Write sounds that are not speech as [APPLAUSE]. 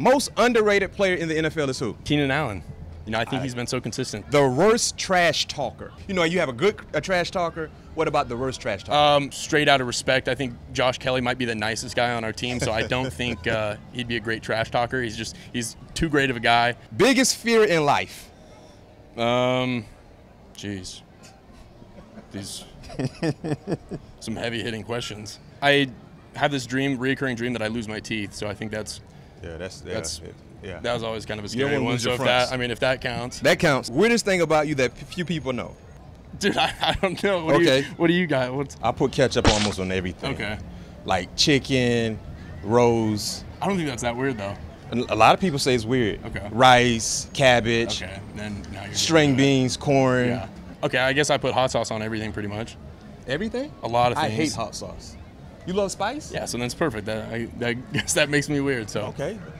Most underrated player in the NFL is who? Keenan Allen. You know, I think he's been so consistent. The worst trash talker. You know, you have a good a trash talker. What about the worst trash talker? Um, straight out of respect, I think Josh Kelley might be the nicest guy on our team, so I don't think [LAUGHS] uh, he'd be a great trash talker. He's just he's too great of a guy. Biggest fear in life? Um, jeez, these some heavy hitting questions. I have this dream, reoccurring dream, that I lose my teeth. So I think that's Yeah, that's That's- yeah. that was always kind of a scary one. So if fronts. that, I mean, if that counts, That counts. Weirdest thing about you that few people know. dude, I, I don't know. What Do Okay. you, what do you got? What's I put ketchup almost on everything. okay? Like chicken, rose. I don't think that's that weird though. A lot of people say it's weird. Okay. Rice, cabbage, Okay, then now you're string beans, corn. Yeah. Okay, I guess I put hot sauce on everything pretty much. Everything? A lot of things. I hate hot sauce. You love spice? Yeah, so that's perfect. That I, [LAUGHS] I guess that makes me weird. So Okay.